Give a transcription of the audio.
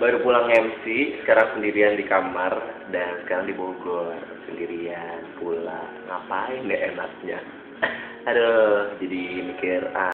baru pulang MC, sekarang sendirian di kamar dan sekarang di Bogor sendirian pula. Ngapain deh enaknya? Aduh, jadi mikir ah